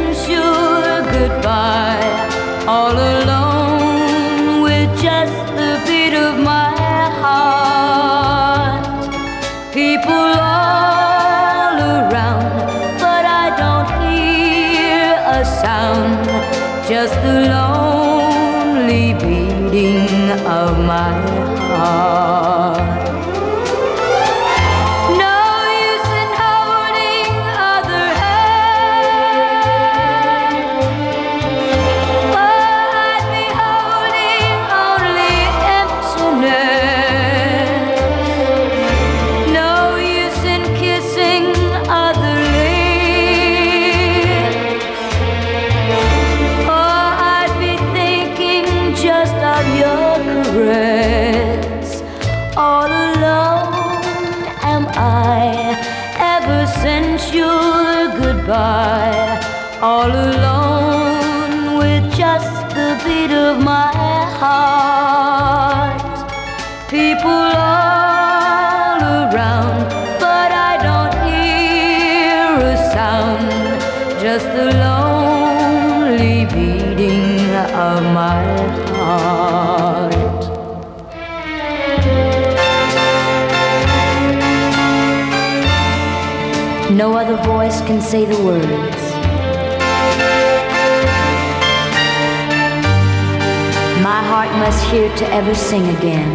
I'm sure goodbye. All alone with just the beat of my heart. People all around, but I don't hear a sound. Just the lonely beating of my heart. Just of your caress. All alone am I ever since your goodbye. All alone with just the beat of my heart. People all around, but I don't hear a sound. Just the lonely beating of my heart. No other voice can say the words. My heart must hear to ever sing again.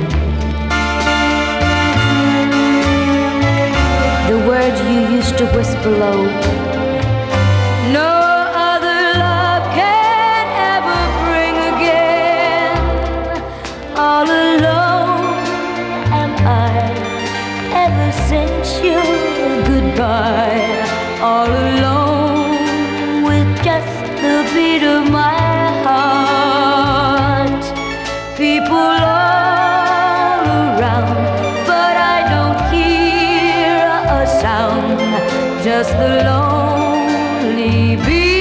The words you used to whisper low. Since your goodbye. All alone with just the beat of my heart. People all around, but I don't hear a sound. Just the lonely beat.